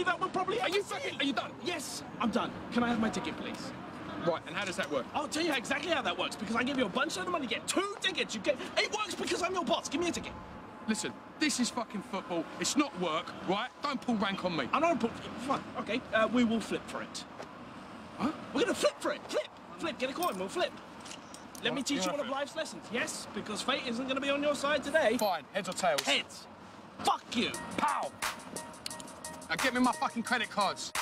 me that would probably. Are you fucking? Are you done? Yes, I'm done. Can I have my ticket, please? Right, and how does that work? I'll tell you exactly how that works because I give you a bunch of money, get two tickets. You get it works because I'm your boss. Give me a ticket. Listen, this is fucking football. It's not work, right? Don't pull rank on me. I'm not put. Fine, okay. Uh, we will flip for it. Huh? We're gonna flip for it. Flip, flip. Get a coin. We'll flip. Let me teach You you one of life's lessons. Yes, because fate isn't gonna be on your side today. Fine, heads or tails? Heads. Fuck you. Pow! Now get me my fucking credit cards.